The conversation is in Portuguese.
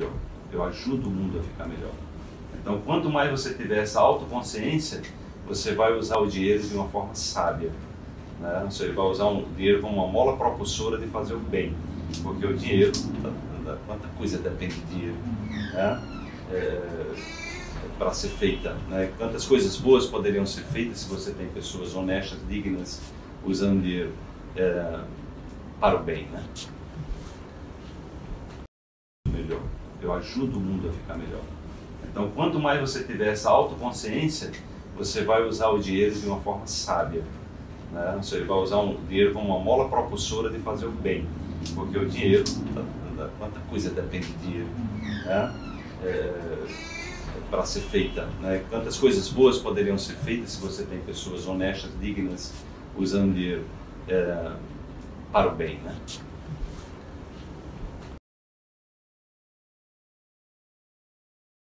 melhor. Eu ajudo o mundo a ficar melhor. Então, quanto mais você tiver essa autoconsciência, você vai usar o dinheiro de uma forma sábia. Né? Você vai usar o dinheiro como uma mola propulsora de fazer o bem. Porque o dinheiro, quanta coisa depende do dinheiro né? é, para ser feita. Né? Quantas coisas boas poderiam ser feitas se você tem pessoas honestas, dignas, usando dinheiro é, para o bem. Né? Melhor. Eu ajudo o mundo a ficar melhor. Então, quanto mais você tiver essa autoconsciência, você vai usar o dinheiro de uma forma sábia. Né? Você vai usar o dinheiro como uma mola propulsora de fazer o bem. Porque o dinheiro, quanta coisa depende do dinheiro né? é, para ser feita. Né? Quantas coisas boas poderiam ser feitas se você tem pessoas honestas, dignas, usando dinheiro é, para o bem. Né?